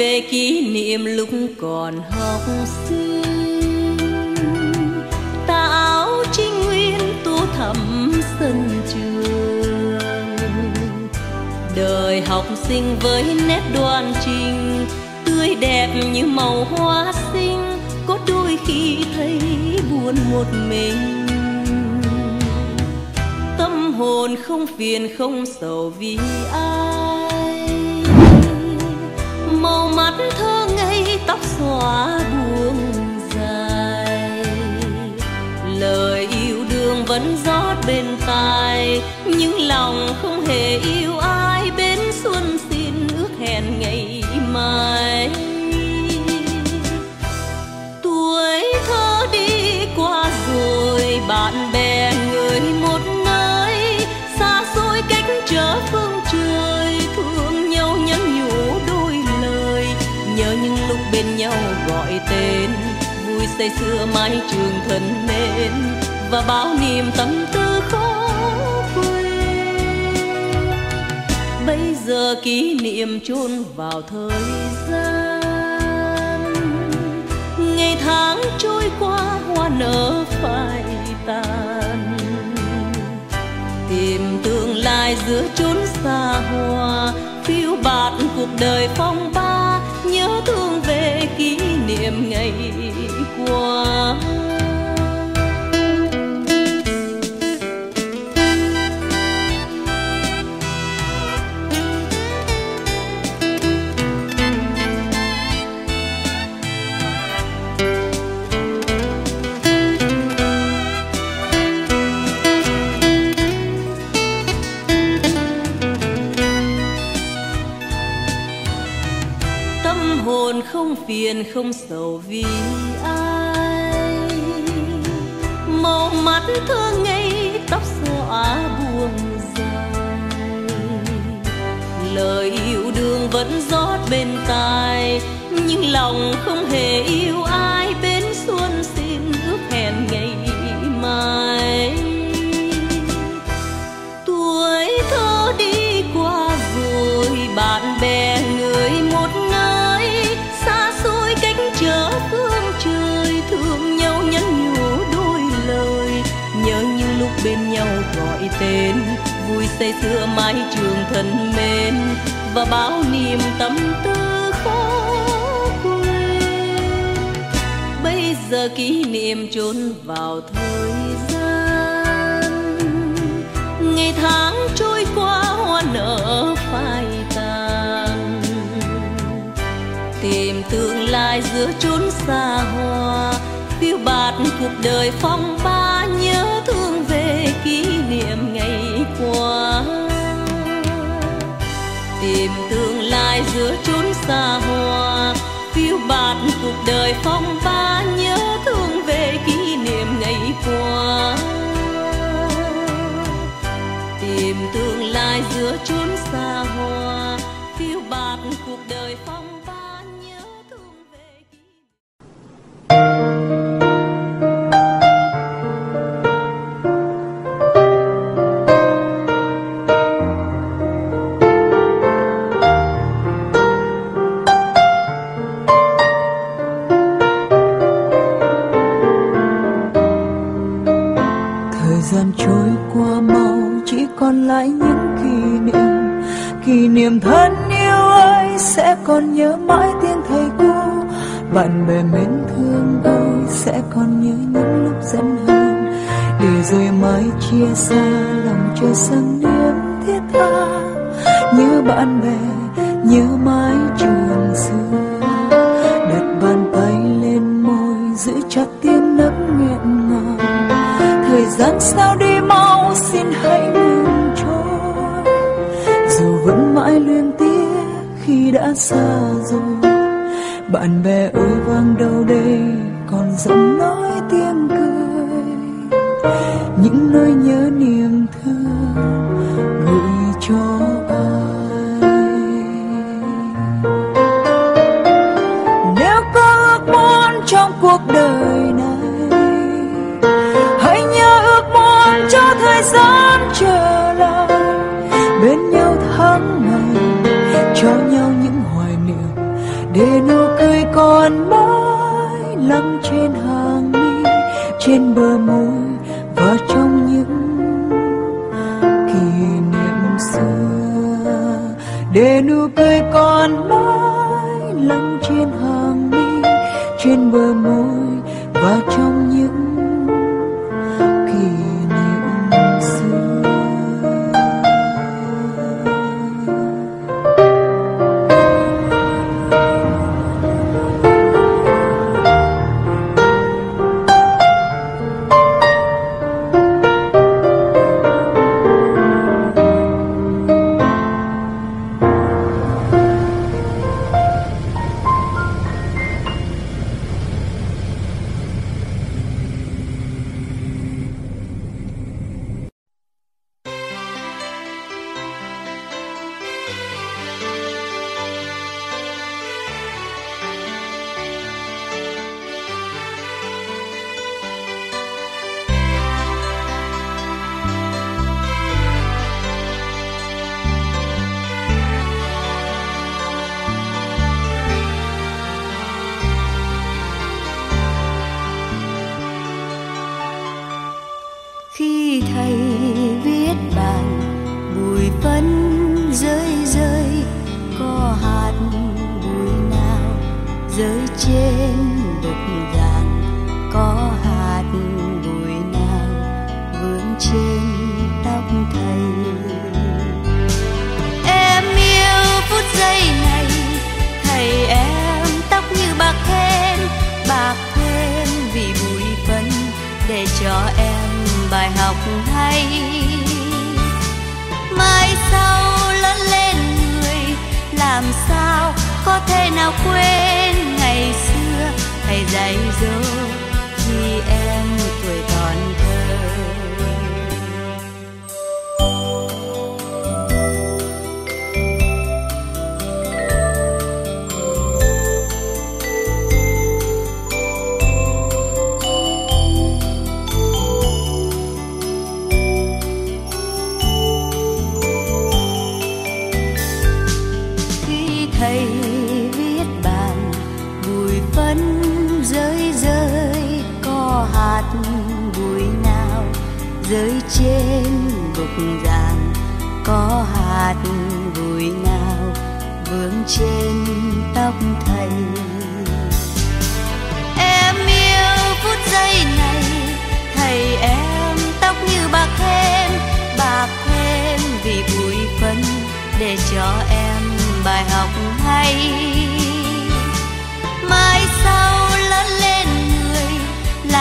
về kỷ niệm lúc còn học sinh. Ta áo trinh nguyên tu thầm sân trường. Đời học sinh với nét đoan trình, tươi đẹp như màu hoa sinh có đôi khi thấy buồn một mình. Tâm hồn không phiền, không sầu vì ai màu mắt thơ ngây, tóc xóa buông dài. Lời yêu đương vẫn rót bên tai, nhưng lòng không hề yêu ai. Vui xưa sưa mái trường thân nên và bao niềm tâm tư khó quên. Bây giờ kỷ niệm chôn vào thời gian, ngày tháng trôi qua hoa nở phai tàn. Tìm tương lai giữa chốn xa hoa, phiêu bạt cuộc đời phong ba, nhớ thương về kỷ niệm ngày tâm hồn không phiền không sầu vì ai màu mắt thơ ngây, tóc xõa buông dài. Lời yêu đương vẫn rót bên tai, nhưng lòng không hề yêu ai. Gọi tên. Vui say xưa mái trường thân mến và bao niềm tâm tư khó quên. Bây giờ kỷ niệm trốn vào thời gian. Ngày tháng trôi qua, hoa nở phai tàn. Tìm tương lai giữa chốn xa hoa, phiêu bạt cuộc đời phong ba nhớ tìm tương lai giữa chốn xa hoa. Phiêu bạt cuộc đời phong ba, nhớ thương về kỷ niệm ngày qua. Tìm tương lai giữa chốn xa hoa. Niềm thân yêu ơi, sẽ còn nhớ mãi tiếng thầy cô. Bạn bè mến thương ơi sẽ còn nhớ những lúc dẫn hơn để rồi mai chia xa, lòng chờ sang niềm thiết tha. Nhớ bạn bè, nhớ mái trường xưa. Đặt bàn tay lên môi, giữ chặt tiếng nấc nguyện ngào thời gian sao đi đã xa rồi. Bạn bè ơi vang đâu đây, còn giọng nói tiếng cười. Những nỗi nhớ niềm thương gửi cho ai? Nếu có ước muốn trong cuộc đời này, hãy nhớ ước muốn cho thời gian còn mãi lắng trên hàng mi, trên bờ môi và trong những kỷ niệm xưa. Để nụ cười còn mãi lắng trên hàng mi, trên bờ môi và trong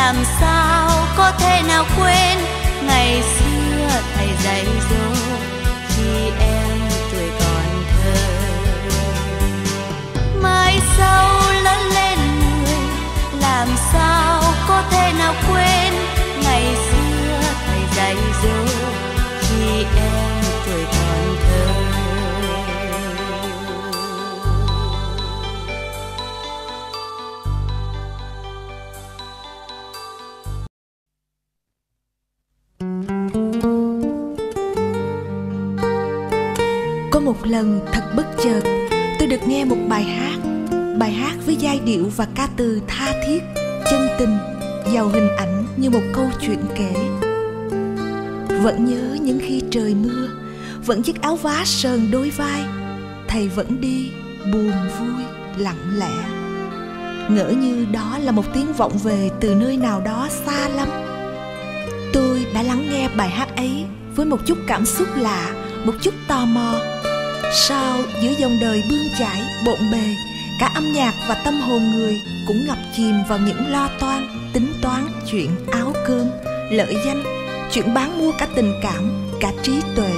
làm sao có thể nào quên? Ngày xưa thầy dạy dỗ khi em tuổi còn thơ. Mai sau lớn lên người làm sao có thể nào quên? Lần thật bất chợt, tôi được nghe một bài hát bài hát với giai điệu và ca từ tha thiết, chân tình, giàu hình ảnh như một câu chuyện kể. Vẫn nhớ những khi trời mưa, vẫn chiếc áo vá sờn đôi vai, thầy vẫn đi, buồn vui, lặng lẽ. Ngỡ như đó là một tiếng vọng về từ nơi nào đó xa lắm. Tôi đã lắng nghe bài hát ấy với một chút cảm xúc lạ, một chút tò mò sao giữa dòng đời bươn chải, bộn bề, cả âm nhạc và tâm hồn người cũng ngập chìm vào những lo toan, tính toán chuyện áo cơm, lợi danh, chuyện bán mua cả tình cảm, cả trí tuệ.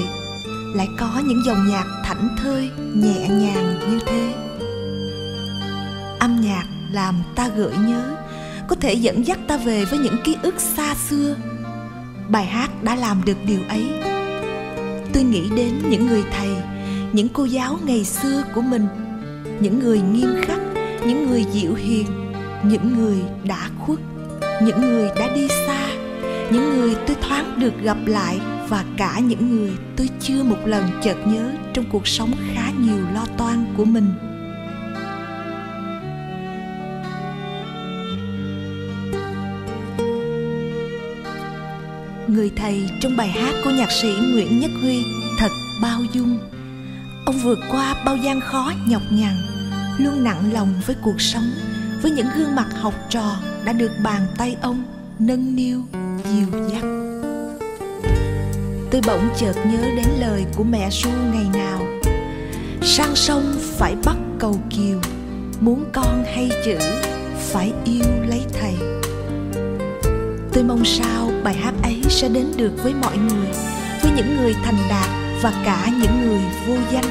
Lại có những dòng nhạc thảnh thơi, nhẹ nhàng như thế. Âm nhạc làm ta gợi nhớ, có thể dẫn dắt ta về với những ký ức xa xưa. Bài hát đã làm được điều ấy. Tôi nghĩ đến những người thầy những cô giáo ngày xưa của mình. Những người nghiêm khắc, những người dịu hiền, những người đã khuất, những người đã đi xa, những người tôi thoáng được gặp lại và cả những người tôi chưa một lần chợt nhớ trong cuộc sống khá nhiều lo toan của mình. Người thầy trong bài hát của nhạc sĩ nguyễn nhất huy, thật bao dung. Ông vượt qua bao gian khó nhọc nhằn, luôn nặng lòng với cuộc sống, với những gương mặt học trò đã được bàn tay ông nâng niu, dìu dắt. Tôi bỗng chợt nhớ đến lời của mẹ ru ngày nào Sang sông phải bắt cầu kiều Muốn con hay chữ phải yêu lấy thầy Tôi mong sao bài hát ấy sẽ đến được với mọi người Với những người thành đạt và cả những người vô danh,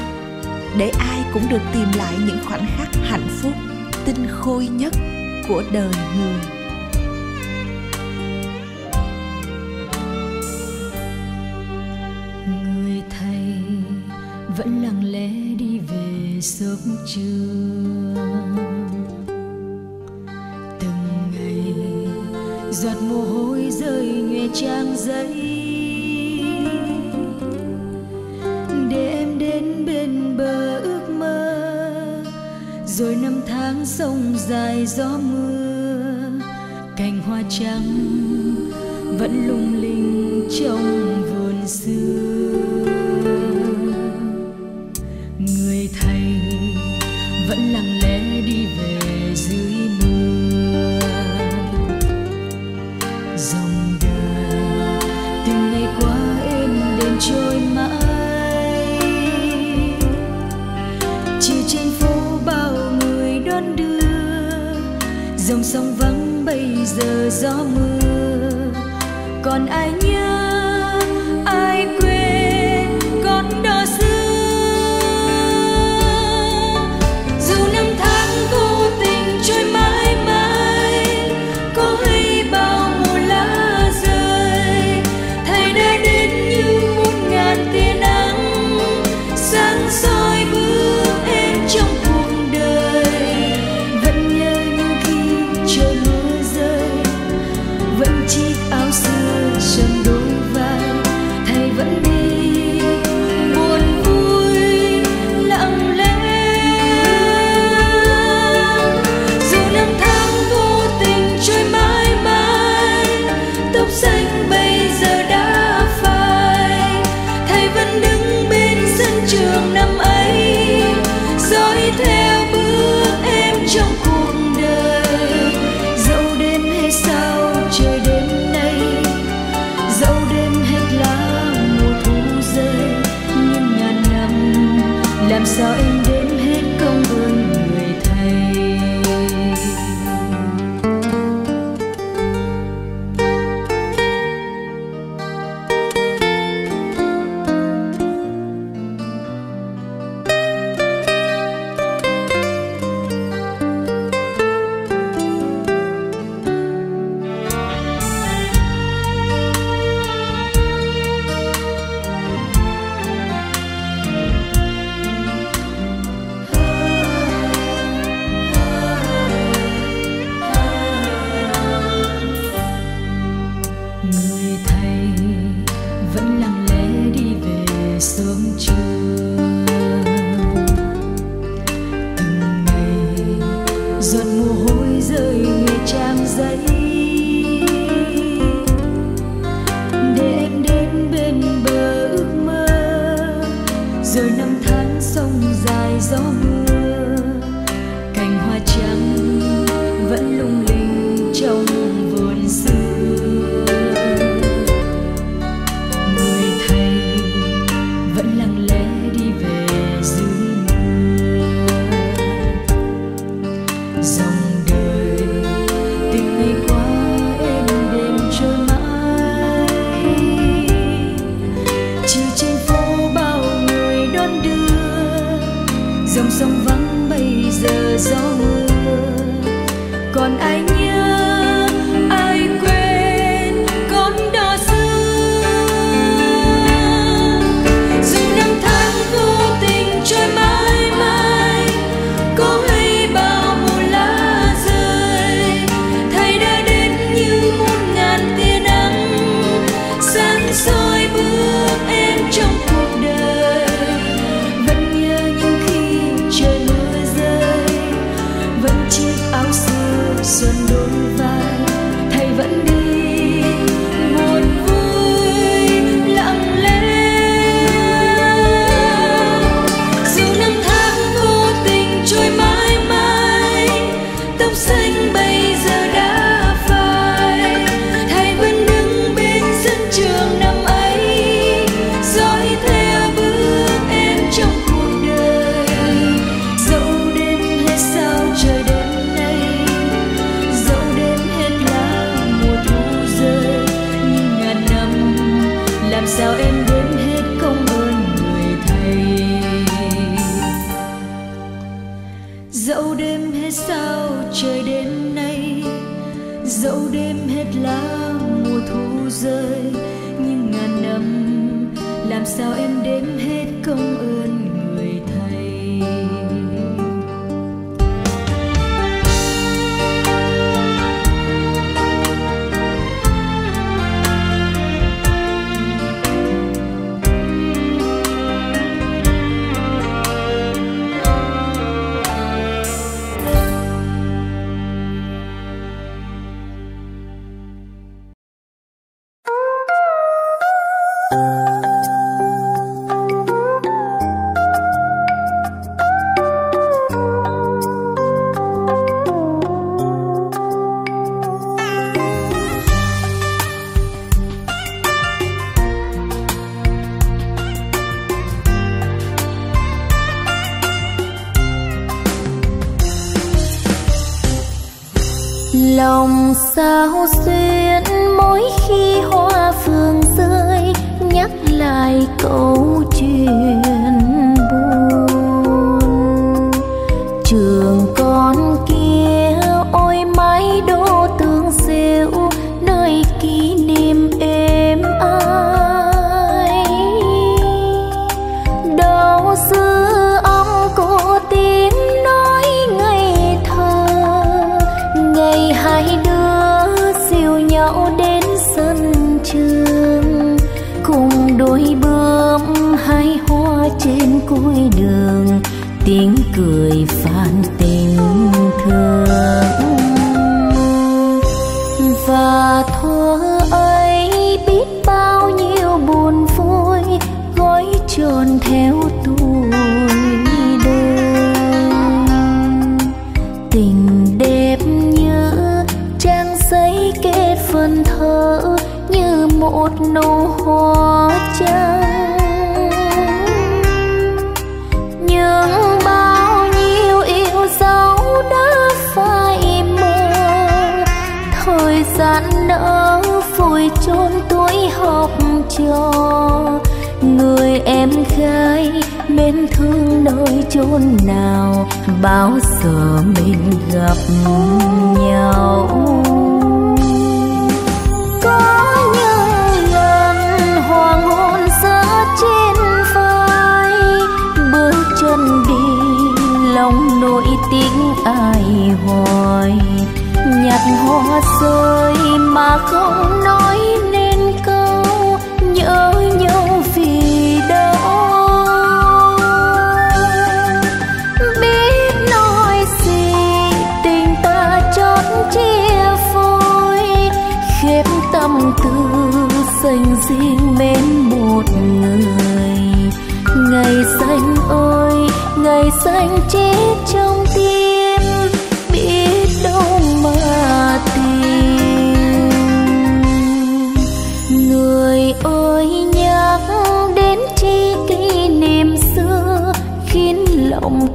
Để ai cũng được tìm lại những khoảnh khắc hạnh phúc, tinh khôi nhất của đời người. Vẫn lặng lẽ đi về sớm trưa. Từng ngày, giọt mồ hôi rơi nhòe trang giấy. Sông dài gió mưa cành hoa trắng vẫn lung linh trong vườn xưa.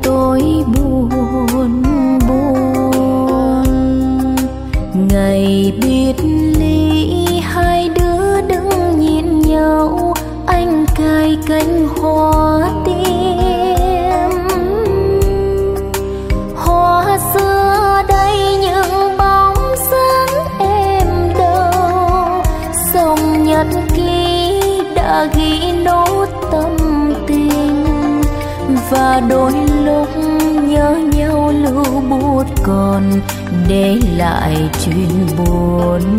Tôi buồn. Để lại chuyện buồn.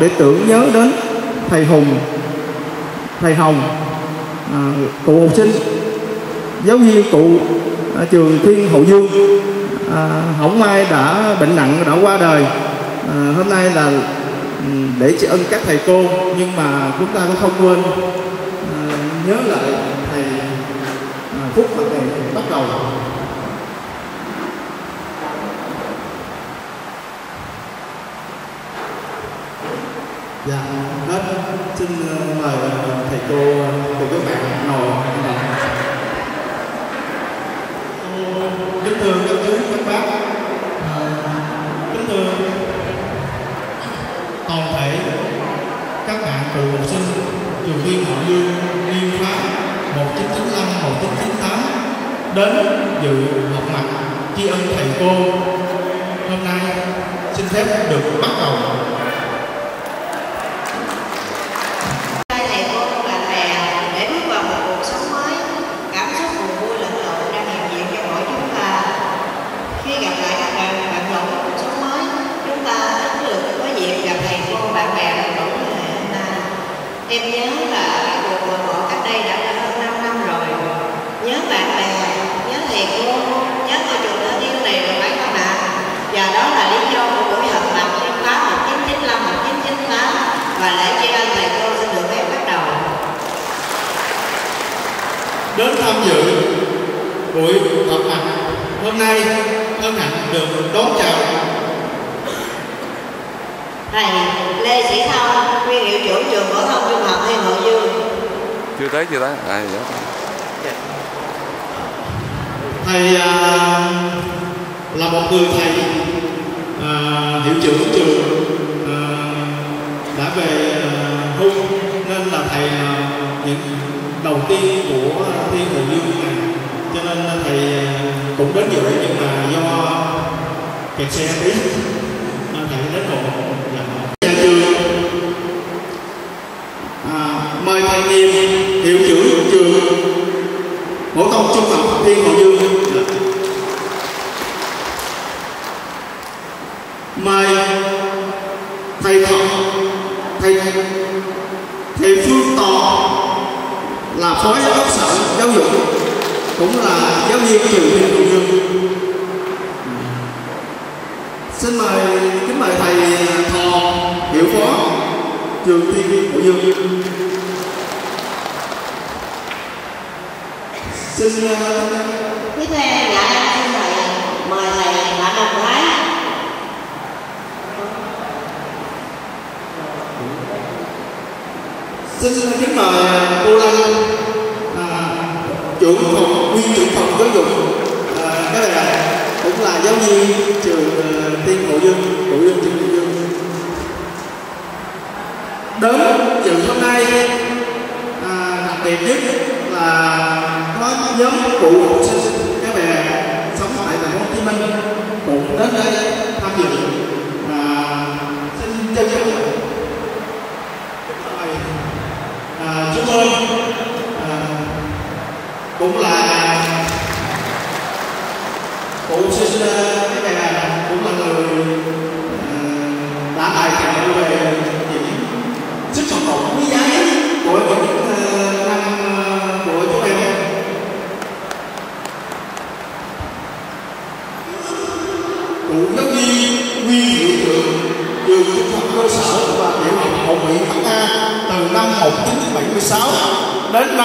để tưởng nhớ đến thầy Hùng, thầy Hồng, à, cụ học sinh, giáo viên cụ à, trường Thiên Hậu Dương. À, không ai đã bệnh nặng đã qua đời. À, hôm nay là ừ, để tri ân các thầy cô nhưng mà chúng ta cũng không quên à, nhớ lại thầy à, phúc và thầy bắt đầu đến dự họp mặt tri ân thầy cô. Hôm nay xin phép được bắt đầu. tôi à, cũng là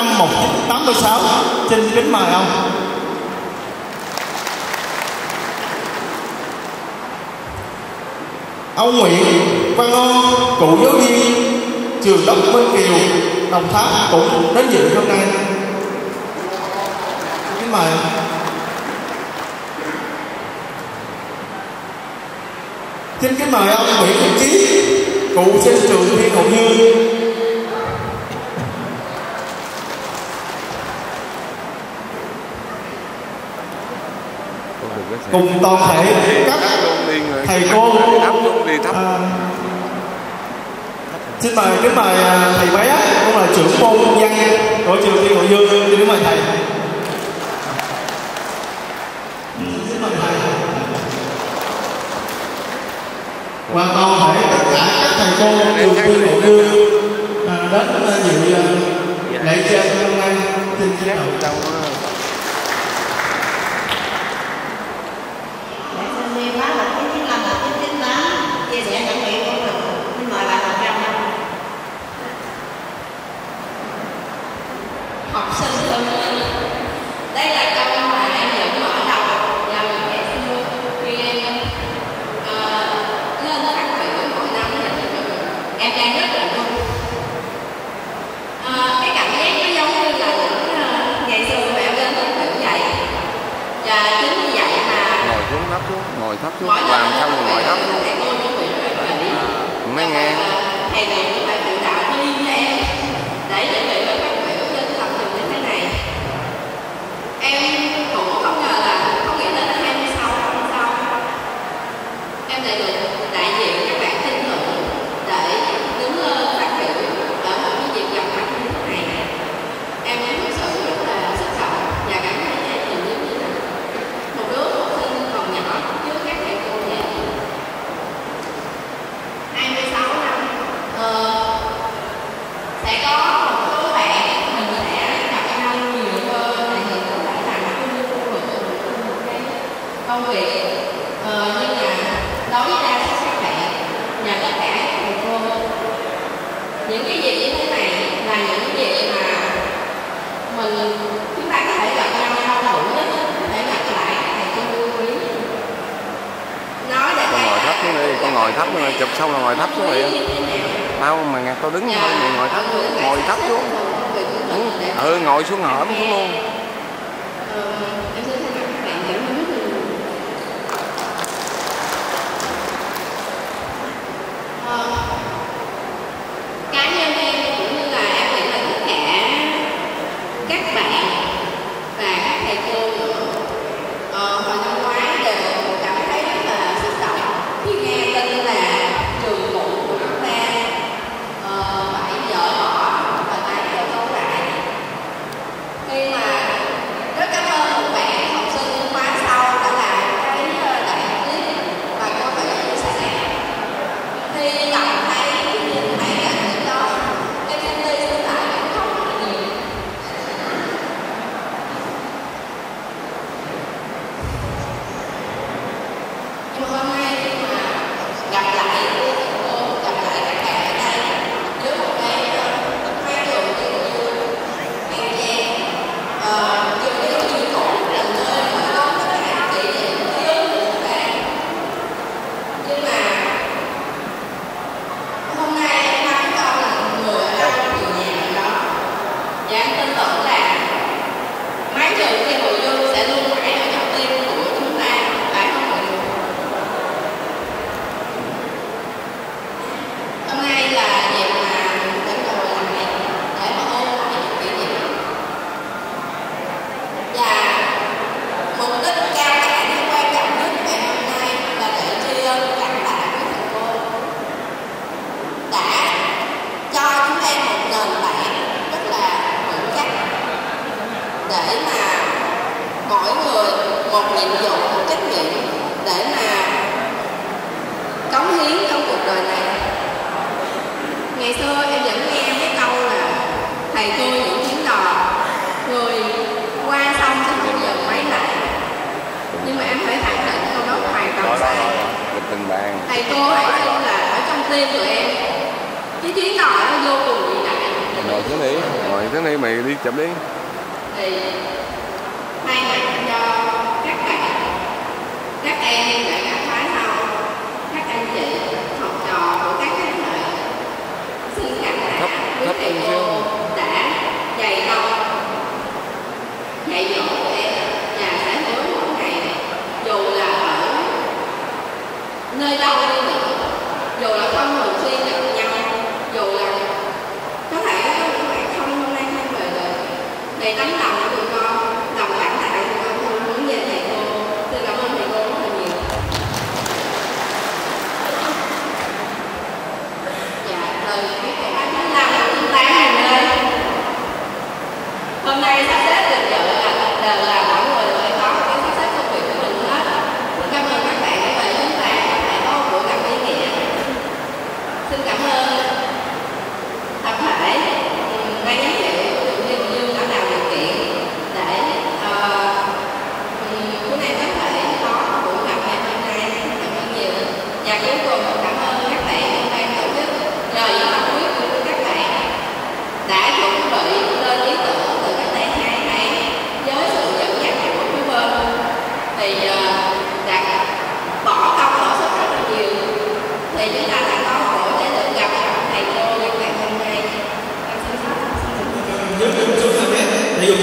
năm 1986 xin kính mời ông. Ông Nguyễn Văn Ân cụ giáo viên trường Đốc Minh Kiều, Đồng Tháp cũng đến dự hôm nay. Kính mời xin kính mời ông Nguyễn Thị Chí cụ sinh trường Thiên Hậu Dương cùng toàn thể các thầy cô. à, xin mời kính mời à, thầy bé cũng là trưởng môn văn của trường thiên hội dương. Xin kính mời thầy. Và toàn thể tất cả các thầy cô trường thiên hội dương à, đến à, dự lễ trên hôm nay xin kính chào. ngồi thấp nữa, chụp xong là ngồi thấp xuống vậy, tao mà ngặt tao đứng thôi ngồi thấp ngồi thấp xuống. Ừ ngồi xuống hõm xuống luôn. ngồi xuống đi ngồi xuống đi mày đi chậm đi. Thì may mắn cho các bạn các em đã cảm hóa sau các anh chị học trò của các anh lợi xin cảm tạ quý thầy cô đã dạy con dạy dỗ em và sẽ hứa mỗi ngày dù là ở nơi đâu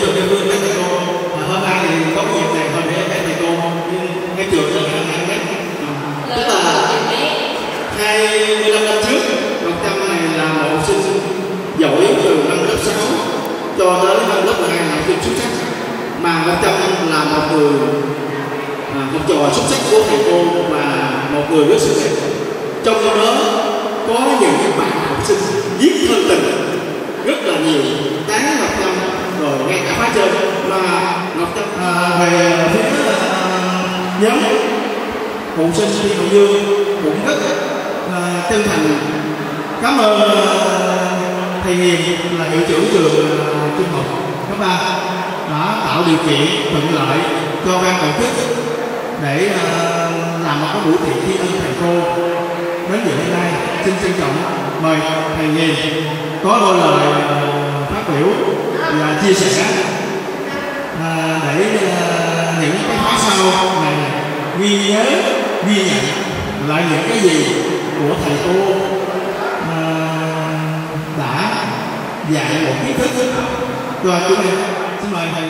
từ địa phương các thầy cô à, hôm nay thì có dịp này thôi để các thầy cô cái trường là hai mét tức là 25 năm trước Ngọc Trâm này là một học sinh giỏi từ năm lớp 6 cho tới năm lớp 12 là học sinh xuất sắc mà Ngọc Trâm là một người à, học trò xuất sắc của thầy cô và một người rất xinh đẹp trong đó có những bạn học sinh viết thân tình rất là nhiều. Tán Ngọc Trâm Ờ, rồi ngay cả khóa trời. Mà Ngọc tâm à, về phía à, nhóm phụ sinh sinh Hậu Dương cũng rất là chân thành. Cảm ơn à, thầy Hiền là hiệu trưởng trường à, trung học cấp ba đã tạo điều kiện thuận lợi cho ban tổ chức để à, làm một cái buổi tiệc tri ân thầy cô. Đến dự hôm nay xin trân trọng mời thầy Hiền có đôi lời phát biểu và chia sẻ. À, để à, những cái khóa sau này ghi nhớ ghi nhận lại những cái gì của thầy cô à, đã dạy một kiến thức. Cho chúng em xin mời thầy.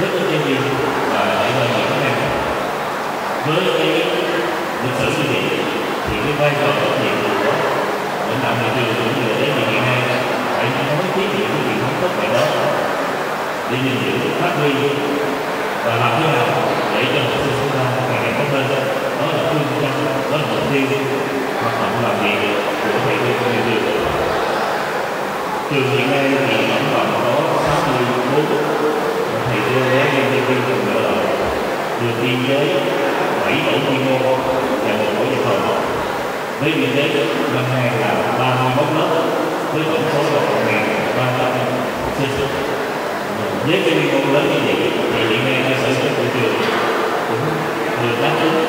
Rất rất nhân viên và để lên mọi cái này. Với cái lịch sử như vậy thì cái vai trò trách nhiệm của lãnh đạo nhà trường cũng như đến hiện nay phải nói tiết kiệm cái truyền thống tốt đẹp đó. Để gìn giữ, phát huy và làm thế nào để cho học sinh chúng ta ngày càng tốt hơn đó. Là phương châm, đó là mục tiêu hoạt động làm việc của thầy cô trong nhà trường. Trường hiện nay thì tổng cộng có 64 thầy đưa cô giáo nhân viên trường nữa rồi được biên giới bảy tổ quy mô và một tổ dân phòng với biên giới năm nay là 31 lớp. Với tổng số là 1.300 sinh với cái quy mô lớn như vậy, thì hiện nay cơ sở chất của trường cũng được đáp ứng.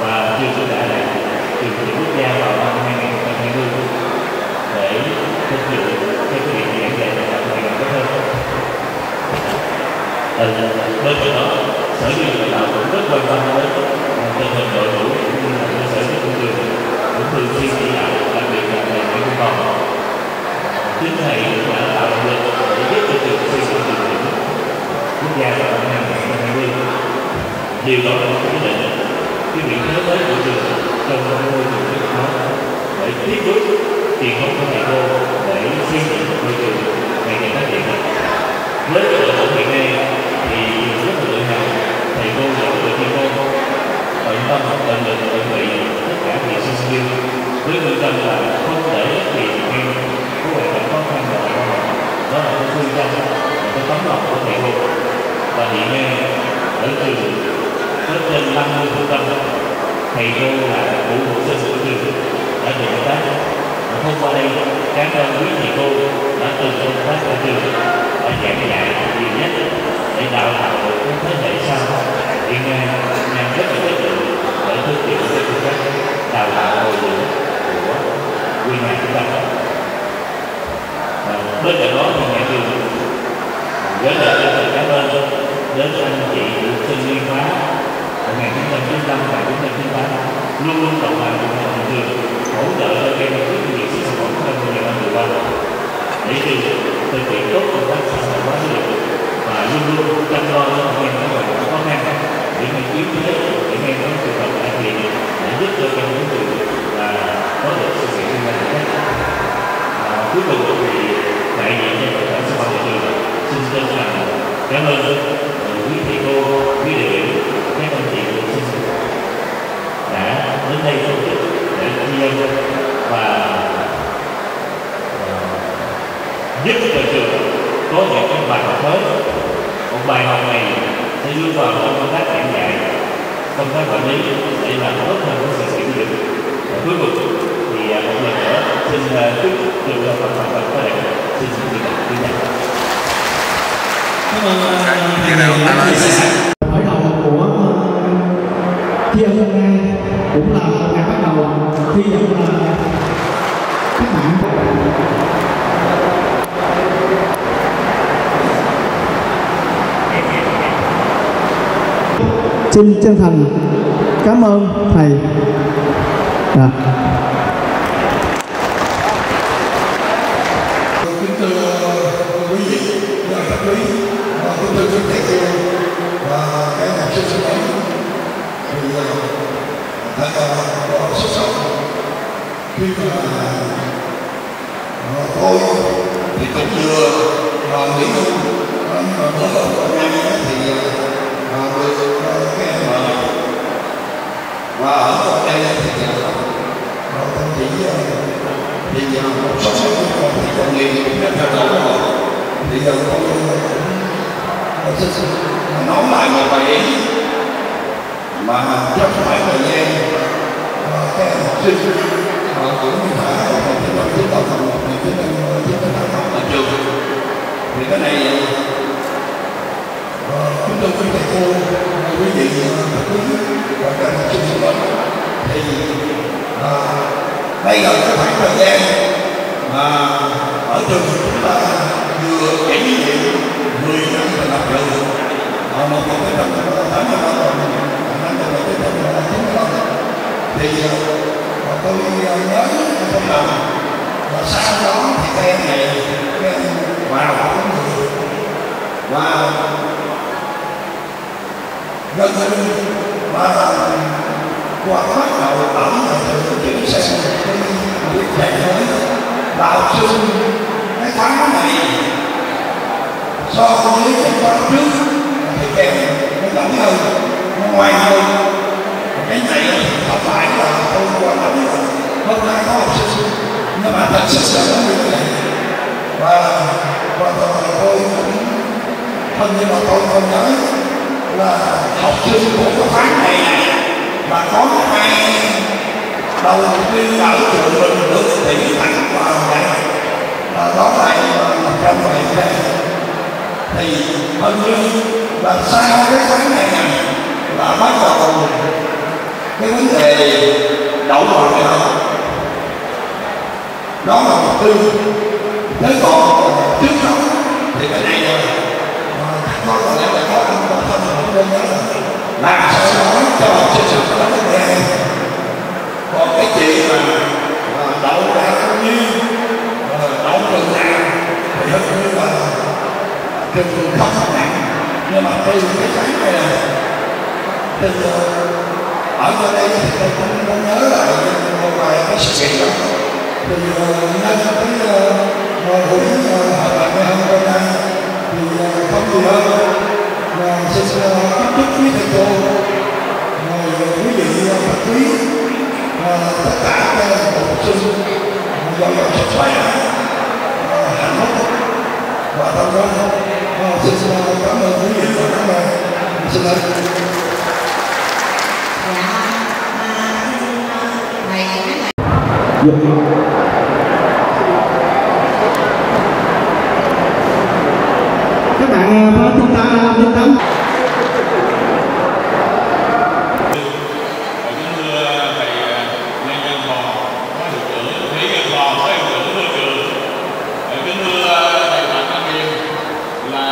Và trường sẽ đã đạt trường quốc gia vào năm 2020 để thực hiện cái quy định giảng dạy và ngày càng tốt hơn ừ, bên cạnh đó sở giáo dục đào cũng rất quan tâm đến tình hình đội ngũ cũng như là cơ sở giáo dục trường cũng thường xuyên chỉ đạo đặc biệt là thầy Nguyễn Văn Còn chính thầy cũng đã tạo động lực để giúp cho trường xây dựng trường điểm quốc gia vào năm 2020 điều đó cũng quyết định cái vị thế mới của trường trong môi trường học đó để tiếp bước truyền thống của thầy cô để xây dựng môi trường ngày càng phát triển hơn. Với cái đội ngũ hiện nay thì rất là tự hào thầy cô giỏi về chuyên môn nội tâm tận lực tận tụy tất cả việc sinh viên, với người châm là không để tiền em có hoàn cảnh khó khăn và khó học đó là cái phương châm, là cái tấm lòng của thầy cô. Và hiện nay, ở trường có trên 50 trung tâm thầy cô là phụ hộ sinh của trường đã được công tác. Và thông qua đây, các ơn quý thầy cô đã từng công tác ở trường đã giảng dạy nhiều nhất để đào tạo được các thế hệ sau hiện nay đang rất là chất lượng. Để thực hiện cái công tác đào tạo bồi dưỡng của quy nhà chúng ta và bên cạnh đó thì nhà trường gửi lời chân thành cảm ơn đến anh chị sinh viên hóa 1995 và 1998 luôn luôn đồng hành cùng nhà trường hỗ trợ cho các em rất nhiều sự học trong nhiều năm vừa qua. Để trường thực hiện tốt công tác xã hội hóa giáo dục và luôn luôn chăm lo cho các em có hoàn khó khăn để mình yếu thế những em có sự hợp cải thiện để giúp cho các những người và có được sự sự liên quan khác cuối cùng thì đại diện cho tất cả xã hội nhà trường xin chân thành cảm ơn quý thầy cô quý đại biểu các anh chị học sinh đã đến đây tổ chức để tri ân và giúp cho trường có những cái bài học mới một bài học này sẽ đưa vào trong công tác giảng dạy công tác quản lý để làm tốt hơn cái sự dụng và cuối cùng thì à, một lần nữa xin à, chúc trường học tập và có đẹp xin xin được ghi nhận. Cảm ơn thầy đã chia sẻ khởi đầu của thi ân hôm nay cũng là một ngày bắt đầu thi vọng là các bạn xin chân thành cảm ơn thầy dạ. kính thưa quý vị và các quý và kính thưa quý thầy cô và các học sinh sinh ấy thì thật là có xuất sắc khi mà ờ, tôi thì cũng vừa ờ, nghỉ hưu ờ, nhưng mà bữa hôm nay á thì ờ, được ờ, cái em mời và ở ở đây thì ờ, tôi chỉ ờ, thì giờ một số số con thì còn nghề cũng rất là tốt rồi thì giờ tôi cũng xin xin nói lại một vài ý mà trong khoảng thời gian ờ, các em học sinh họ cũng phải học một cái loại chứng tỏ thành một này chứng minh chứng minh đại học ở trường thì cái này ờ, chúng tôi quý thầy cô quý vị các quý và các học sinh xung quanh thì ờ, đây là cái khoảng thời gian mà ở trường chúng ta vừa kỷ niệm 10 năm thành lập trường ở một một cái năm tám mươi năm rồi năm một cái năm chín mươi năm thì ờ, tôi nhớ trong lòng và sau đó thì các em này các em vào học người và gần như và qua bắt đầu ở nhà trường chuyển sang cái việc dạy mới và học sinh cái tháng này so với những khóa trước thì các em nó giống hơn nó ngoan hơn cái này thì không phải là tôi quan tâm là hôm nay có học sinh nhưng mà thật sự là nó như thế này và và tôi tôi cũng thân như là tôi còn nhớ là học sinh của cái khóa này là có hai đầu tiên ở trường mình được tuyển thẳng vào đại học và đó là một trong bài này thì hình như là sau cái tháng này là bắt đầu cái vấn đề đậu vào đại học đó là một tư nếu còn trước đó thì cái này rồi. Nó có lẽ là có không có không coi như là làm sao đó cho sự sự đó nó nghe còn cái chuyện mà đậu ra cũng như đậu trường nào thì hết như là trường không nặng nhưng mà từ cái sáng này là, từ ờ, ở chỗ đây thì tôi cũng nhớ lại một vài cái sự kiện đó, thì ờ, nhân cái ờ, buổi hợp bạn ngày hôm nay thì không gì hơn là xin kính chúc quý thầy cô quý vị thật quý tất cả các học sinh giàu giàu sức khỏe hạnh phúc và thành công xin cảm ơn quý vị và các bạn xin ơn các bạn chúng ta làm chúng ta kính thưa thầy Lê Nhân Còn, phó hiệu trưởng Lý Nhân Còn, phó hiệu trưởng môi trường. Kính thưa thầy Phạm Văn Hiền là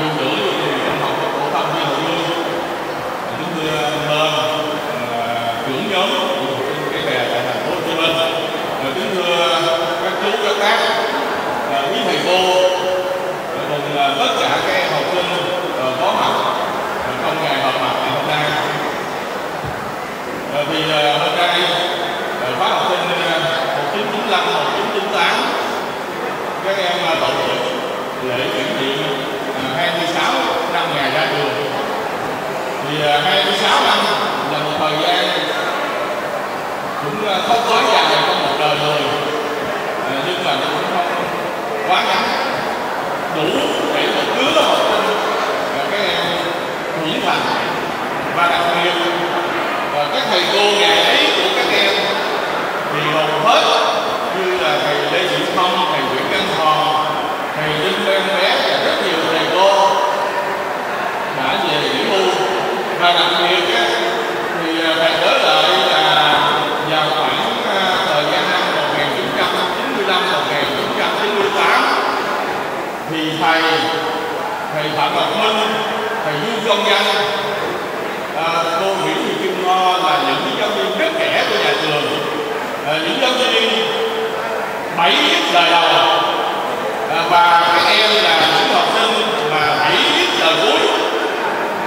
hiệu trưởng của trường trung học phổ thông Lê Hữu Lương. Kính thưa anh Hơn, trưởng nhóm của học sinh cái bè tại thành phố Hồ Chí Minh. Kính thưa các chú các bác, quý thầy cô cùng tất cả các em học sinh có mặt trong ngày họp mặt ngày hôm nay. Ờ, thì ờ, hôm nay ờ, khóa học sinh ờ, 1995 1998 các em ờ, tổ chức lễ kỷ niệm ờ, 26 năm ngày ra trường thì ờ, 26 năm là một thời gian cũng ờ, không quá dài trong một đời người Ờ, nhưng mà nó cũng không quá ngắn đủ để một đứa học sinh ờ, các em trưởng thành và đặc biệt và các thầy cô ngày ấy của các em thì hầu hết như là thầy Lê Thị Phong, thầy Nguyễn Văn Hòn, thầy Đinh Ben Bé và rất nhiều thầy cô đã về nghỉ hưu và đặc biệt á, thì à, thầy nhớ lại là vào khoảng à, thời gian năm 1995 1998 thì thầy thầy Phạm Ngọc Minh, thầy Dương Công Văn à, cô Nguyễn Thị Kim Ngo là những cái giáo viên rất trẻ của nhà trường à, những giáo viên bảy đời đầu. À, và các em là những học sinh mà bảy đời cuối.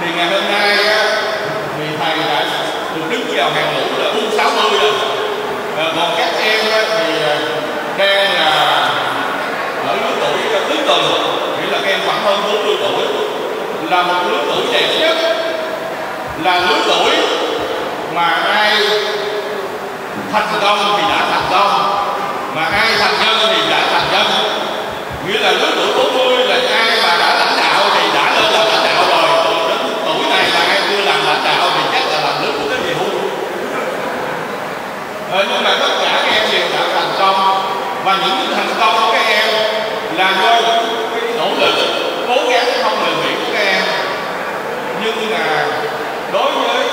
Thì ngày hôm nay thì thầy đã được đứng vào hàng ngũ là u 60 rồi. À, còn các em thì à, đang là ở lứa tuổi tứ tuần. Nghĩa là các em khoảng hơn 40 tuổi. Là một lứa tuổi đẹp nhất. Là lứa tuổi mà ai thành công thì đã thành công mà ai thành nhân thì đã thành nhân. Nghĩa là lứa tuổi 40 là ai mà đã lãnh đạo thì đã lên làm lãnh đạo rồi. Đến tuổi này là ai chưa làm lãnh đạo thì chắc là làm nước của cái gì ờ, nhưng mà tất cả các em đều đã thành công. Và những cái thành công của các em là do những cái nỗ lực cố gắng không ngừng nghỉ của các em. Nhưng là đối với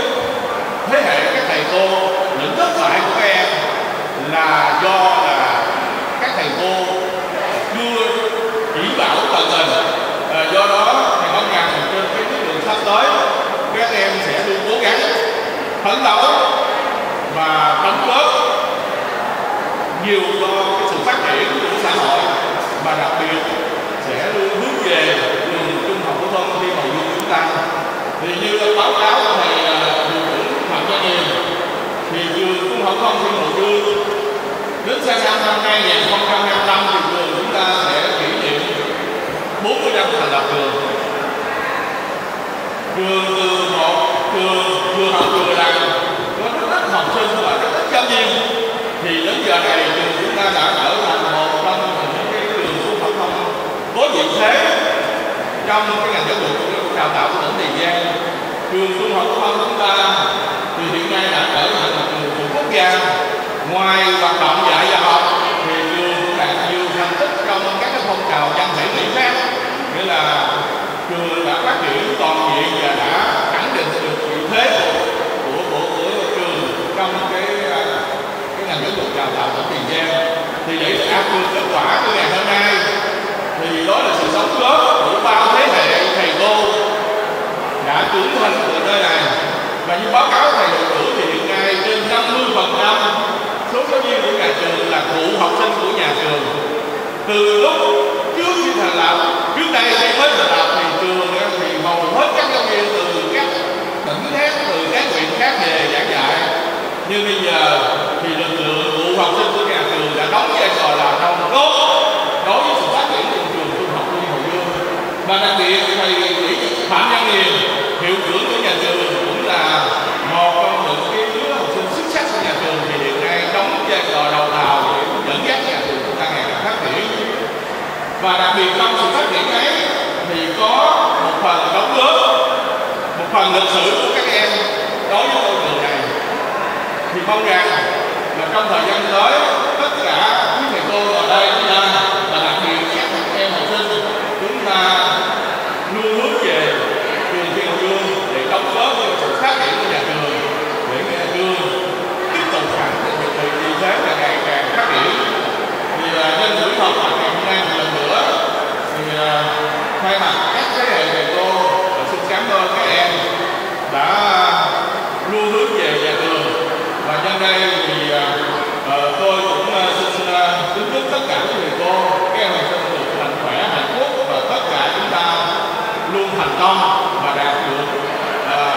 thế hệ các thầy cô những thất bại của các em là do là các thầy cô chưa chỉ mình à, do đó thầy mong rằng trên cái tuyến đường sắp tới các em sẽ luôn cố gắng phấn đấu và đóng góp nhiều cho cái sự phát triển của xã hội và đặc biệt sẽ luôn hướng về trường trung học phổ thông thi hậu dương chúng ta. Thì như báo cáo của thầy ờ, hiệu trưởng gia hiền thì trường trung học phổ thông thi hậu dương đến sang năm năm 2025 thì trường chúng ta sẽ 40 năm thành lập trường trường từ một trường vừa học vừa làm có rất ít học sinh và rất ít giáo viên thì đến giờ này trường chúng ta đã trở thành một trong những cái trường trung học phổ thông có vị thế trong cái ngành giáo dục của đào tạo của tỉnh Tiền Giang trường trung học phổ thông chúng ta thì hiện nay đã trở thành một trường trường quốc gia ngoài hoạt động dạy và học, thì trường cũng đạt nhiều thành tích trong các cái phong trào văn thể mỹ khác nghĩa là trường đã phát triển toàn diện và đã khẳng định được vị thế của của của, của trường trong cái à, cái ngành giáo dục đào tạo tỉnh tiền giang. Thì để đạt được kết quả của ngày hôm nay thì đó là sự sống góp của bao thế hệ thầy cô đã trưởng thành từ nơi này. Và như báo cáo thầy hiệu trưởng thì hiện nay trên 50 phần trăm số giáo viên của nhà trường là phụ học sinh của nhà trường. Từ lúc trước đây khi mới thành lập thì trường thì hầu hết các giáo viên từ các tỉnh khác, từ các huyện khác về giảng dạy. Nhưng bây giờ thì lực lượng của học sinh của nhà trường đã đóng vai trò là nòng cốt đối với sự phát triển của trường trung học Lương Hồng Dương. Và đặc biệt thầy Lý Phạm Văn Hiền hiệu trưởng của nhà trường cũng là một trong những cái đứa học sinh xuất sắc của nhà trường thì hiện nay đóng vai trò đầu tàu để dẫn dắt nhà trường chúng ta ngày càng phát triển và đặc biệt trong sự phát triển ấy thì có một phần đóng góp, một phần lịch sử của các em đối với ngôi trường này. Thì mong rằng là trong thời gian tới, tất cả quý thầy cô ở đây chúng ta và đặc biệt các em học sinh chúng ta luôn hướng về trường Thiên Dương để đóng góp vào sự phát triển của nhà trường, để nhà trường tiếp tục khẳng định được vị thế là ngày càng phát triển. Vì là nhân buổi học mặt ngày hôm nay một lần nữa thì à, thay mặt các thế hệ thầy cô xin cảm ơn các em đã luôn hướng về nhà trường. Và nhân đây thì uh, tôi cũng à, xin à, kính chúc tất cả các thầy cô các em học sinh được mạnh khỏe hạnh phúc và tất cả chúng ta luôn thành công và đạt được à,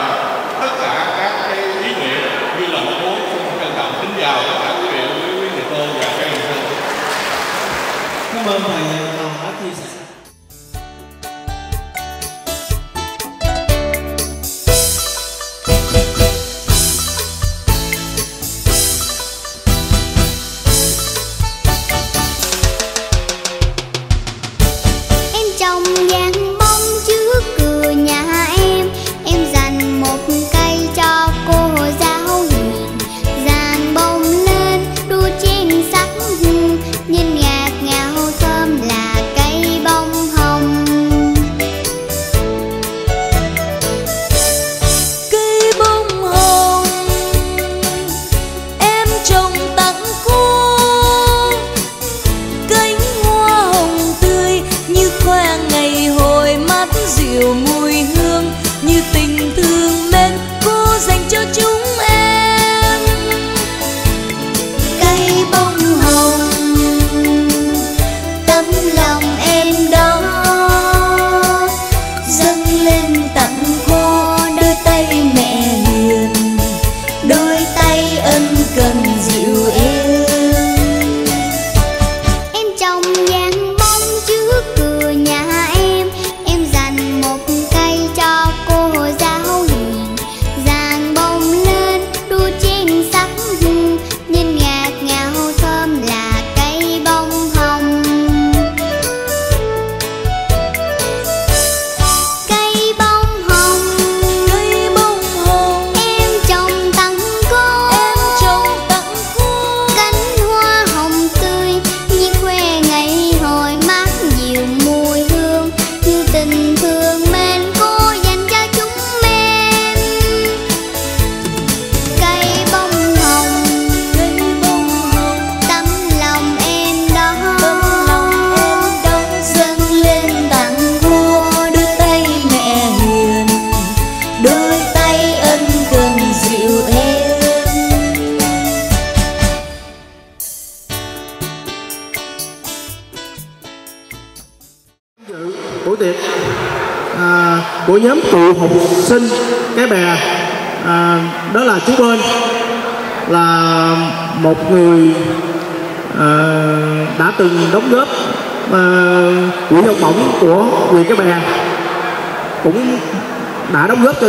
tất cả các cái ý nguyện như là mong muốn. Xin trân trọng kính chào tất cả quý vị quý quý thầy cô và các em học sinh. Cảm ơn thầy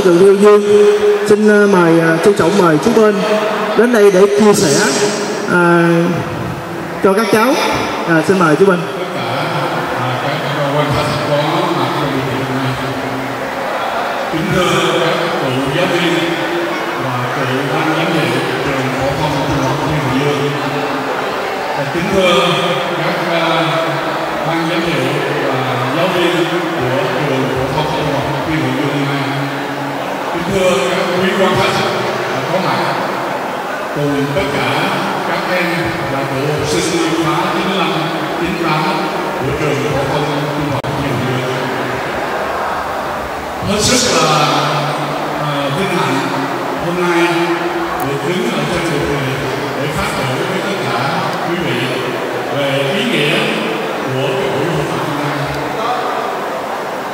đã đóng Dương xin ờ, mời ờ, trân trọng mời chú bên đến đây để chia sẻ à, cho các cháu à, xin mời chú bên quan khách có mặt trong. Kính thưa các cụ giáo viên và cựu ban giám hiệu trường phổ thông trung học Nguyễn Dương. Kính thưa các ban giám hiệu và giáo viên của trường phổ thông trung học Nguyễn Hồng Dương hôm nay. Kính thưa các quý quan khách đã có mặt cùng tất cả các em là bộ học sinh yêu khóa 95, 98 của trường phổ thông trung học nhiều người Hết sức là à, vinh hạnh hôm nay được đứng ở trên trường này để phát biểu với tất cả quý vị về ý nghĩa của cái buổi học hôm nay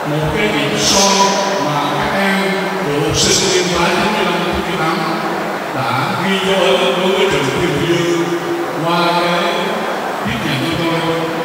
một cái điểm son sinh liên phái 95 98 đã ghi dấu ấn đối với trường Thiên Dương qua cái tiếp nhận của tôi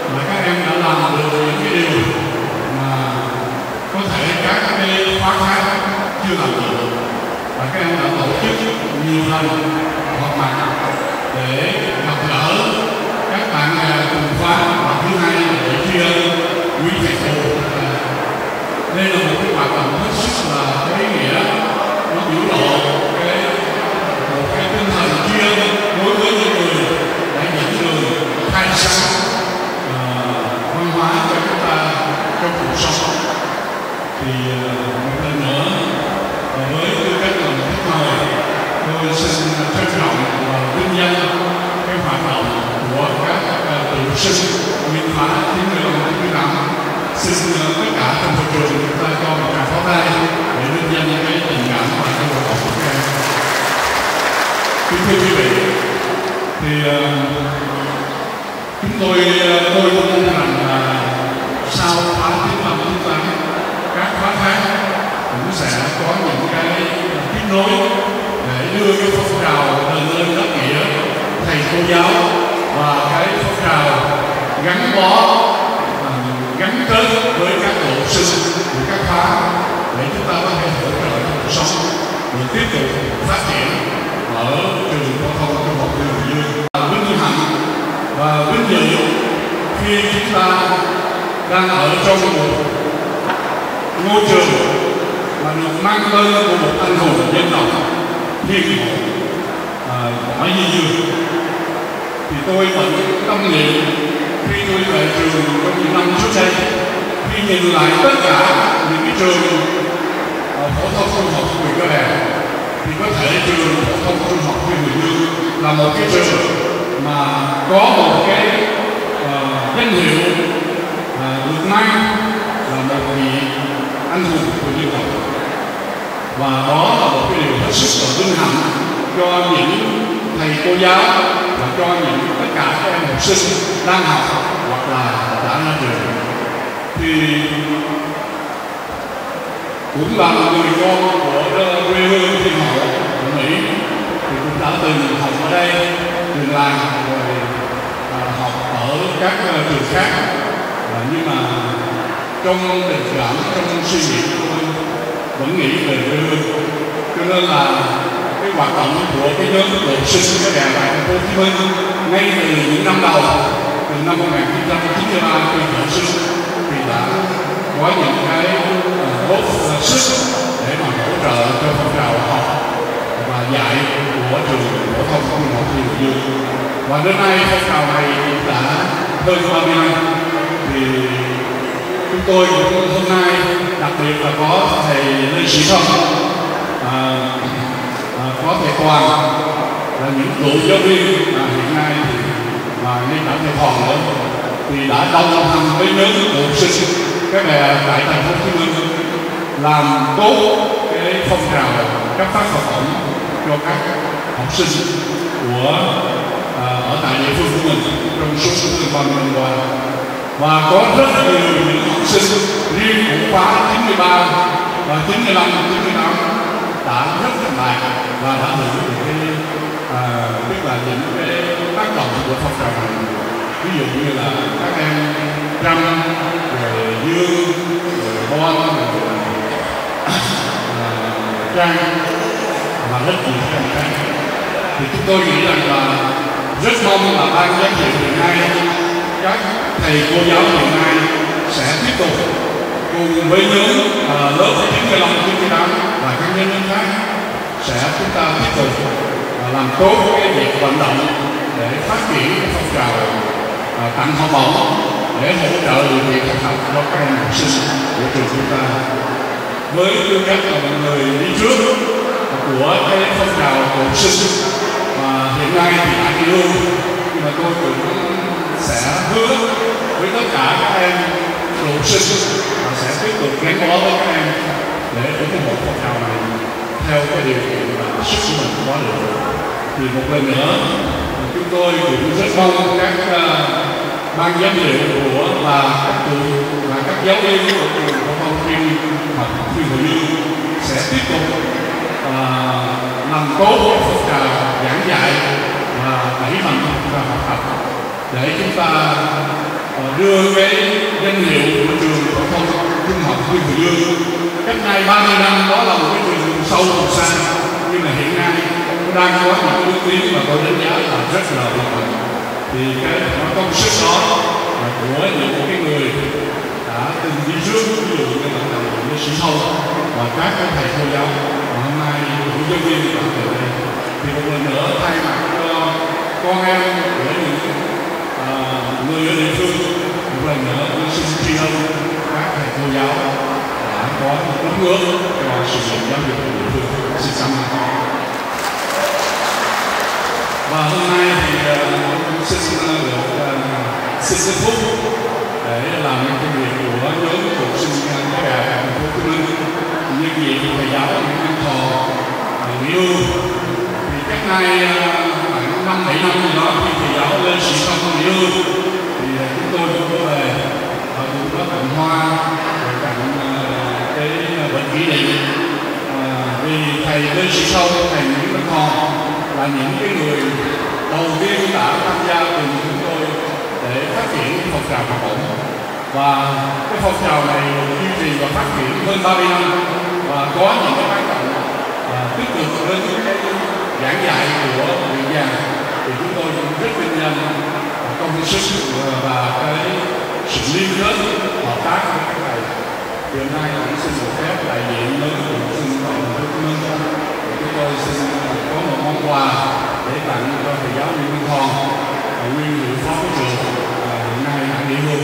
1993 khi khởi sinh thì đã có những cái góp sức để mà hỗ trợ cho phong trào học và dạy của trường phổ thông trung học Lê Dương và đến nay phong trào này đã hơn 30 năm thì chúng tôi cũng hôm nay đặc biệt là có thầy Lê Sĩ Thông à, à, có thầy Toàn là những cựu giáo viên mà hiện nay thì mà ngay cả thầy Hoàng nữa thì đã đồng hành với nhóm học sinh các bè tại thành phố Hồ Chí Minh làm tốt cái phong trào cấp phát học bổng cho các học sinh của à, ở tại địa phương của mình trong suốt hơn 30 năm qua. Và có rất nhiều những học sinh riêng của khóa 93 và 95 98 đã rất thành đạt và đã hưởng được cái à, tức là những cái tác động của phong trào này ví dụ như là các em trăm rồi dương rồi bon rồi à, trang và rất nhiều các em khác. Thì chúng tôi nghĩ rằng là rất mong là ban giám hiệu hiện nay các thầy cô giáo hiện nay sẽ tiếp tục cùng với nhóm uh, lớp 95 98 và các nhân dân khác sẽ chúng ta tiếp tục uh, làm tốt cái việc vận động để phát triển phong trào Ờ, tặng học bổng để hỗ trợ việc học tập cho các em học sinh của trường chúng ta. Với tư cách là một người đi trước của cái phong trào của học sinh, mà hiện nay thì anh yêu luôn. Nhưng mà tôi cũng sẽ hứa với tất cả các em học sinh và sẽ tiếp tục gắn bó với các em để ủng hộ phong trào này theo cái điều kiện mà sức của mình có được thì một lần nữa chúng tôi cũng rất mong các uh, ban giám hiệu của và các cụ và các giáo viên của trường phổ thông chuyên học chuyên hội dương sẽ tiếp tục uh, làm tốt phong trào giảng dạy và đẩy mạnh và học tập để chúng ta uh, đưa cái danh hiệu của trường phổ thông trung học chuyên hội dương cách nay 30 năm đó là một cái trường sâu vùng nhưng mà hiện nay đang có những uy tín mà tôi đánh giá là rất là vượt bậc thì cái nó công sức đó là của những cái người đã từng đi trước ví dụ như là thầy như sĩ sâu và các cái thầy cô giáo. Và hôm nay những giáo viên đã từ đây. Thì một lần nữa thay mặt cho con em của những uh, người ở địa phương một lần nữa tôi xin tri ân các thầy cô giáo đã có một đóng góp cho sự nghiệp giáo dục của địa phương. Xin cảm ơn và hôm nay thì uh, xin được xin xin ờ, phúc để làm những công việc của nhóm của sinh ờ, các bạn thành phố Hồ Chí Minh. Như vậy thì thầy giáo Nguyễn Văn thọ ờ, nghỉ hưu. Thì cách nay khoảng năm bảy năm gì đó khi thầy giáo lên sĩ xong nghỉ hưu. Thì chúng tôi cũng có về và cũng có tặng hoa và tặng cái bệnh kỷ niệm vì thầy lên sĩ xong thầy Nguyễn Văn thọ là những cái người đầu tiên đã tham gia cùng chúng tôi để phát triển phong trào học bổng. Và cái phong trào này duy trì và phát triển hơn 30 năm và có những cái hoạt động à, tích cực đến cái giảng dạy của người già. Thì chúng tôi cũng rất vinh danh công sức và cái sự liên kết hợp tác với các thầy. Hiện nay cũng xin được phép đại diện lớn của sinh hoạt hồ chí Minh chúng tôi xin có một món quà để tặng cho thầy giáo Nguyễn Văn Thòn nguyên hiệu phó của trường hiện nay đã nghỉ hưu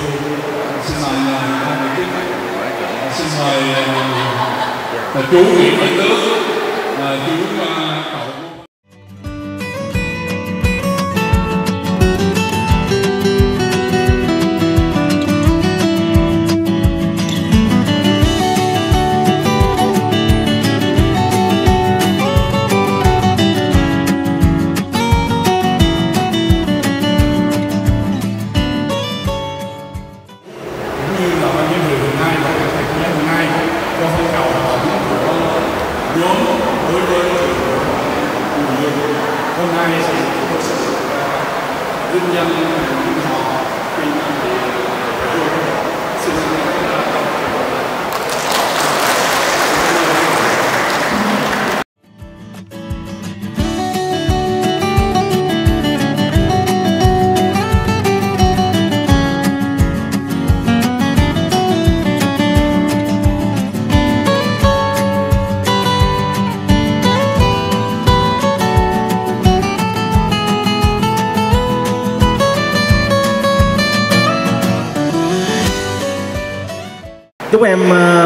xin mời ban tổ chức xin mời thầy chú Nguyễn Văn Tước chú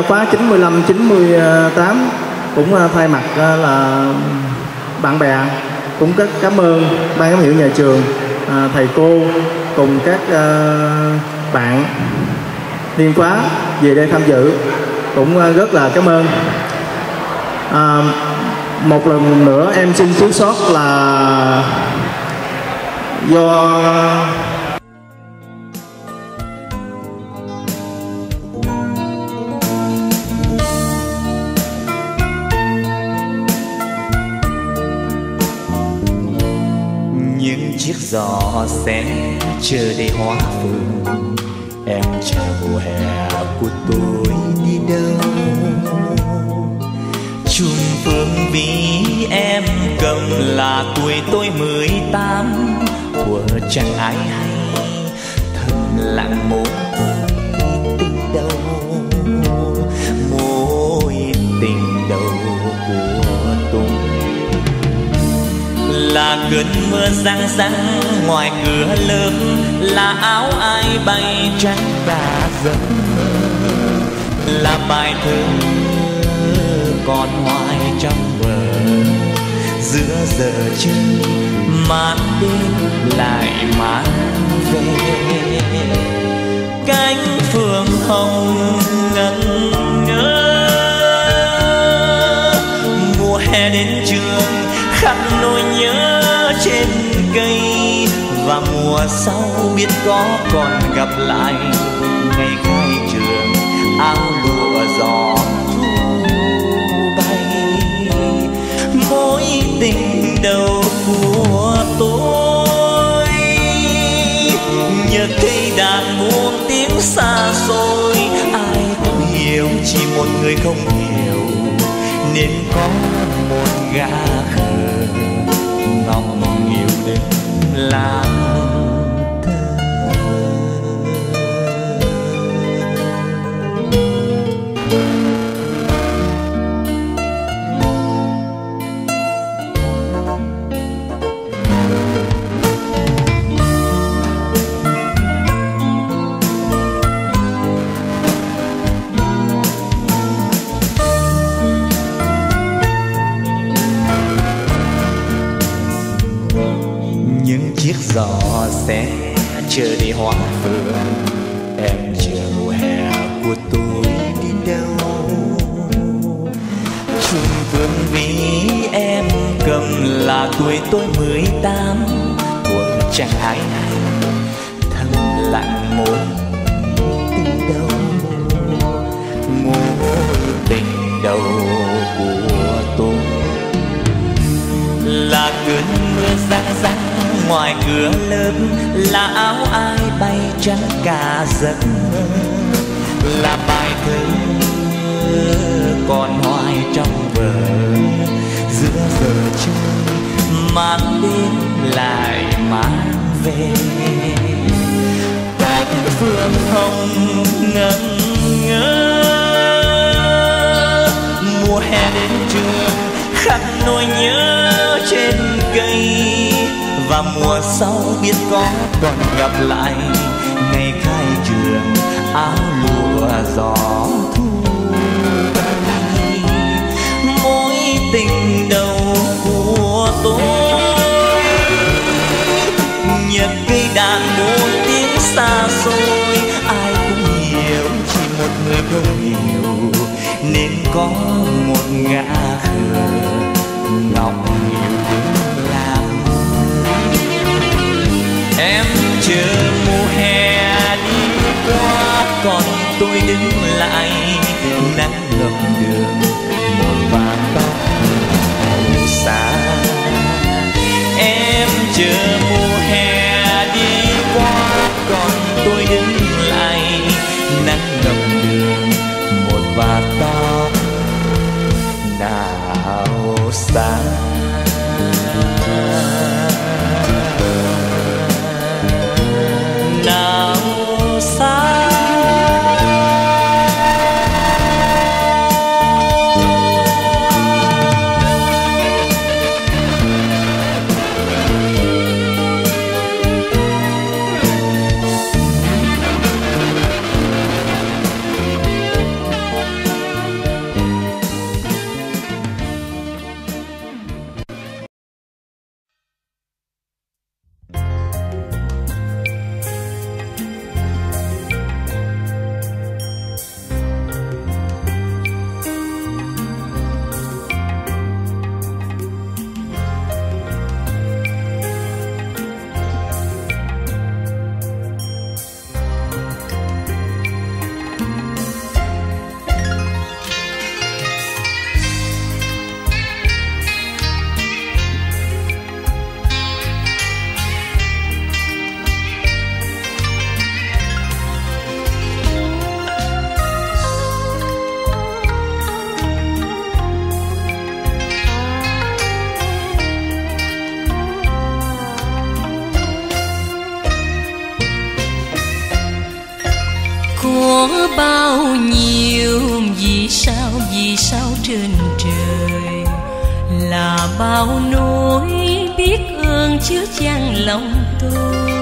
khóa 95 98 cũng ờ, thay mặt ờ, là bạn bè cũng rất cảm ơn ban giám hiệu nhà trường ờ, thầy cô cùng các bạn liên khóa về đây tham dự. Cũng rất là cảm ơn. À, một lần nữa em xin thiếu sót là do gió sẽ chờ đầy hoa phượng. Em chờ mùa hè của tôi đi đâu? Chung phương vì em cầm là tuổi tôi mười tám. Thuở chẳng ai hay thầm lặng một tình đầu là cơn mưa răng răng ngoài cửa lớp là áo ai bay trắng và dần là bài thơ còn hoài trong bờ, giữa giờ chân màn đêm lại mang về. Cánh phượng hồng ngân ngơ mùa hè đến trường khắc nỗi nhớ trên cây. Và mùa sau biết có còn gặp lại ngày khai trường, áo lụa gió thu bay. Mối tình đầu của tôi nhờ cây đàn muôn tiếng xa xôi. Ai cũng hiểu chỉ một người không hiểu, nên có một gã làm đầu của tôi. Là cơn mưa răng răng ngoài cửa lớp, là áo ai bay trắng cả giấc mơ. Là bài thơ còn hoài trong vở, giữa giờ chơi mang đến lại mang về. Cánh phương hồng ngẩn ngơ mùa hè đến trường khắc nỗi nhớ trên cây. Và mùa sau biết có còn gặp lại, ngày khai trường, áo lụa, gió thu. Mỗi mối tình đầu của tôi nhật cây đàn muôn tiếng xa xôi. Ai cũng hiểu, chỉ một người không hiểu, nên có một ngã khờ ngọc nhiều tiếng làm em chờ mùa hè đi qua, còn tôi đứng lại, nắng trên trời là bao nỗi biết ơn chứa chan lòng tôi.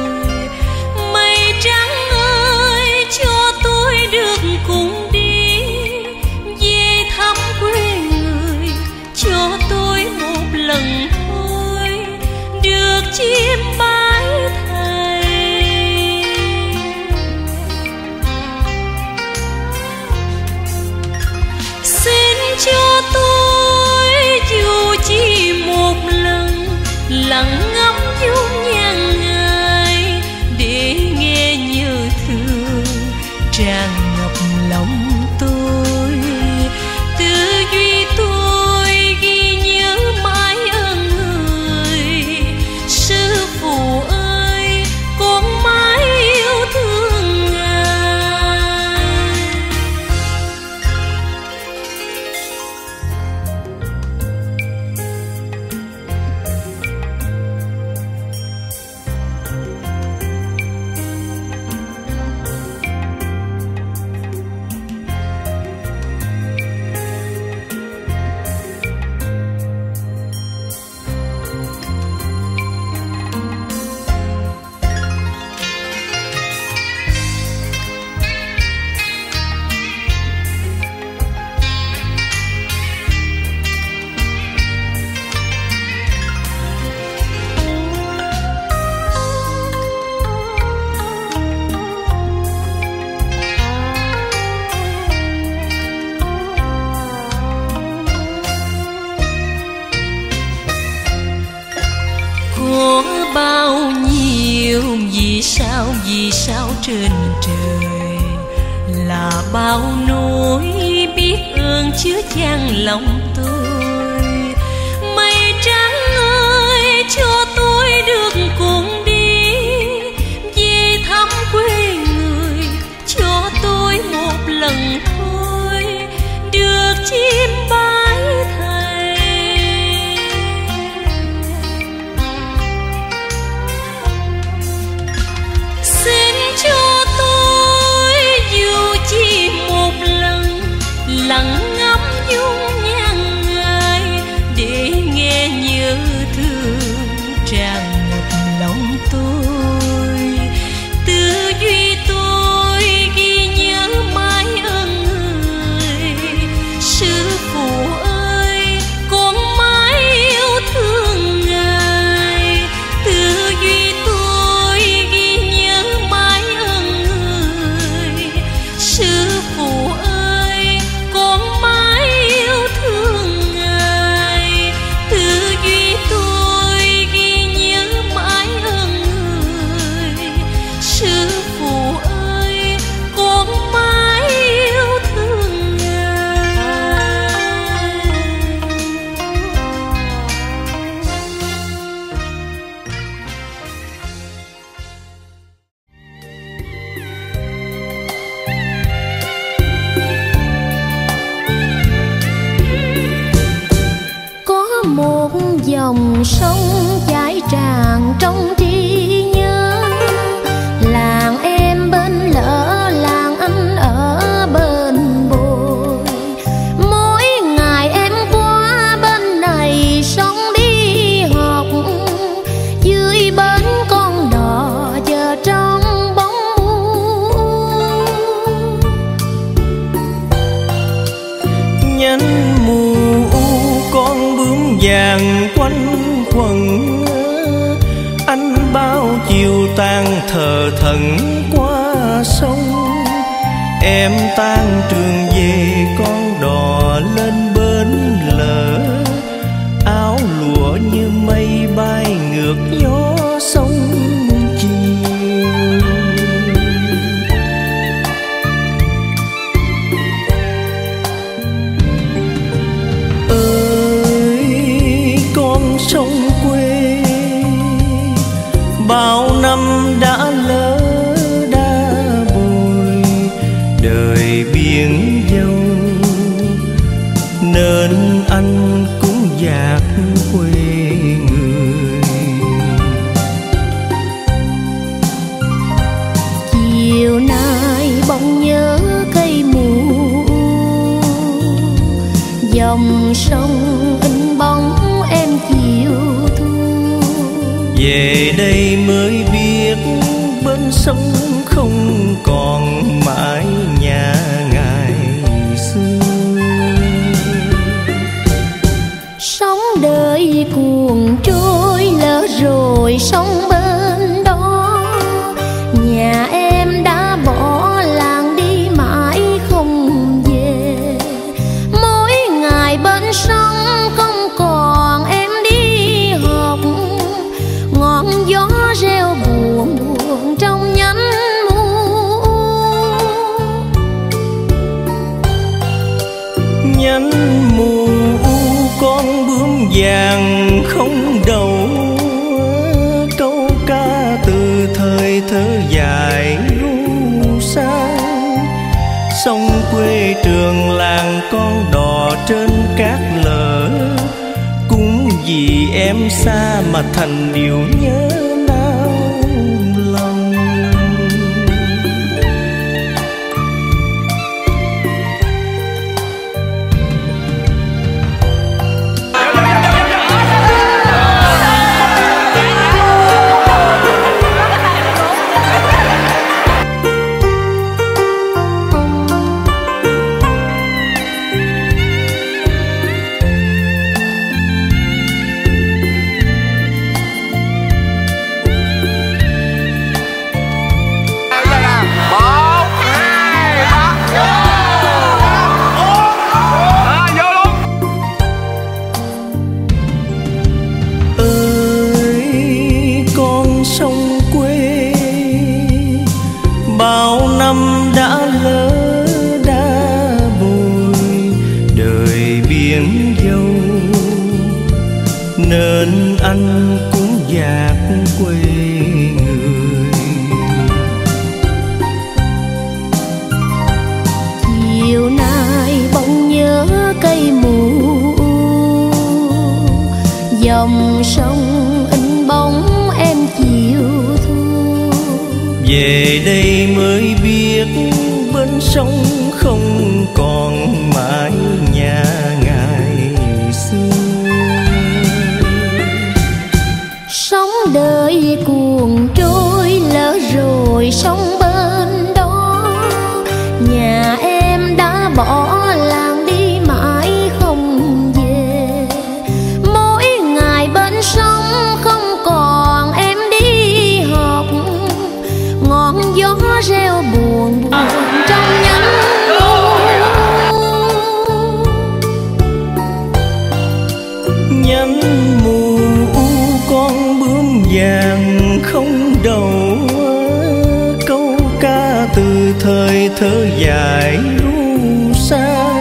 thơ dài u xa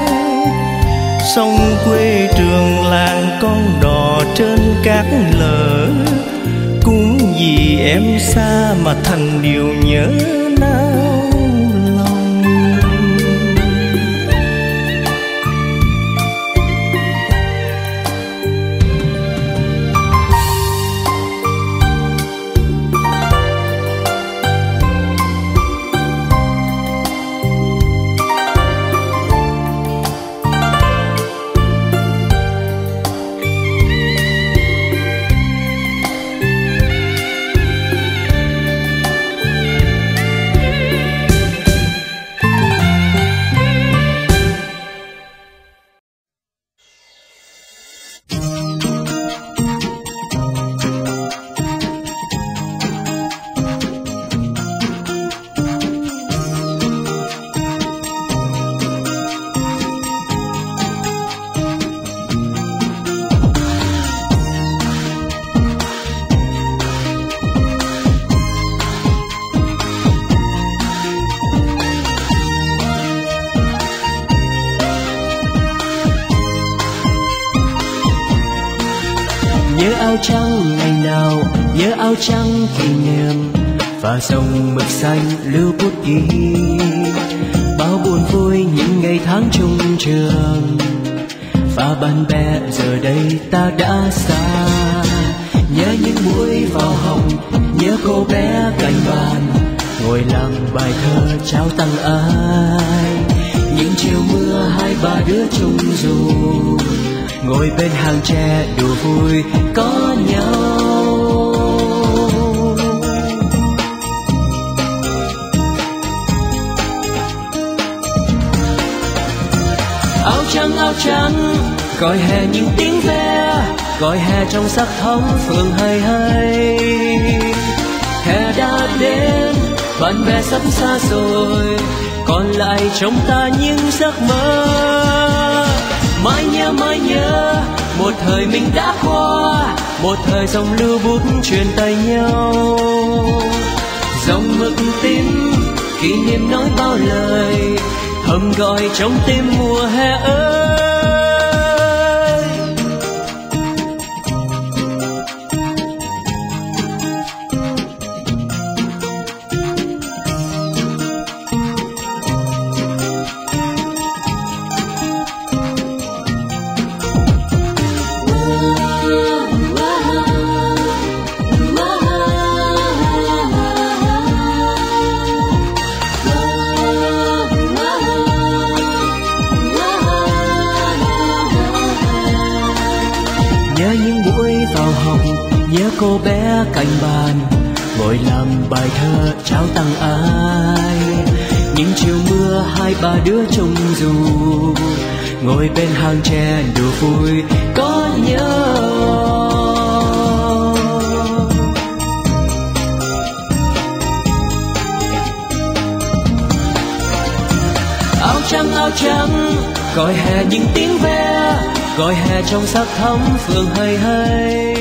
sông quê trường làng con đò trên cát lở. Cũng vì em xa mà thành điều nhớ. kỷ niệm nói bao lời thầm gọi trong tim mùa hè ơi. ngồi bên hàng tre đùa vui, có nhớ. Áo trắng áo trắng, gọi hè những tiếng ve, gọi hè trong sắc thắm phường hay hay.